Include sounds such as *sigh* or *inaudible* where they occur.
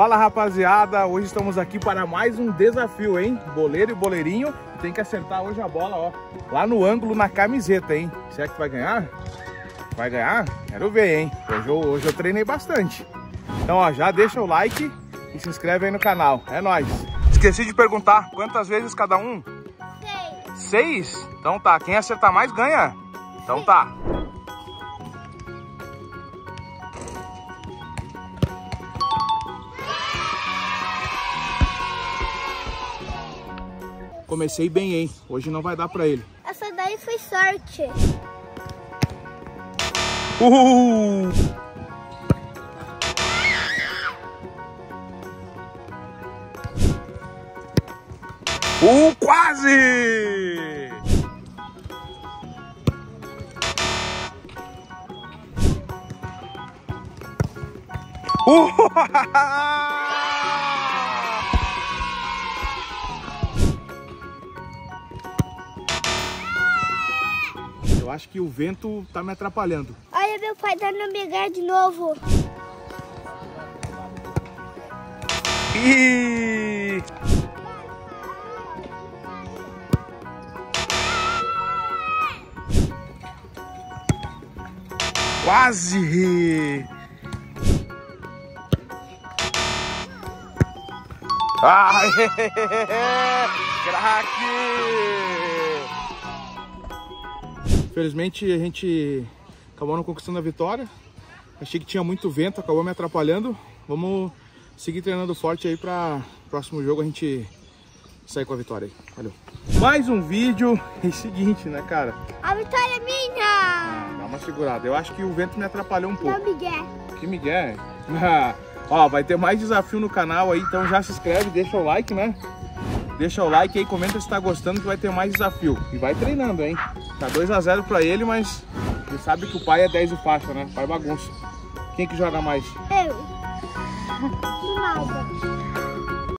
Fala rapaziada, hoje estamos aqui para mais um desafio, hein? Boleiro e boleirinho, tem que acertar hoje a bola, ó, lá no ângulo na camiseta, hein? Será que vai ganhar? Vai ganhar? Quero ver, hein? Hoje eu, hoje eu treinei bastante. Então, ó, já deixa o like e se inscreve aí no canal. É nóis! Esqueci de perguntar, quantas vezes cada um? Seis. Seis? Então tá, quem acertar mais ganha. Então tá. Comecei bem, hein? Hoje não vai dar pra ele. Essa daí foi sorte. Uhul! Uh, quase! Uh! *laughs* Eu acho que o vento tá me atrapalhando. Olha meu pai dando migalha de novo. Ih! Quase! Aê! *laughs* Craque! Infelizmente a gente acabou não conquistando a vitória. Achei que tinha muito vento, acabou me atrapalhando. Vamos seguir treinando forte aí para próximo jogo a gente sair com a vitória aí. Valeu. Mais um vídeo. E seguinte, né, cara? A vitória é minha. Dá uma segurada. Eu acho que o vento me atrapalhou um pouco. Não, Miguel. Que Miguel. Ah, *laughs* Ó, vai ter mais desafio no canal aí, então já se inscreve, deixa o like, né? Deixa o like aí, comenta se tá gostando que vai ter mais desafio. E vai treinando, hein? Tá 2x0 pra ele, mas ele sabe que o pai é 10 e faixa, né? O pai bagunça. Quem que joga mais? Eu. Do *laughs* nada.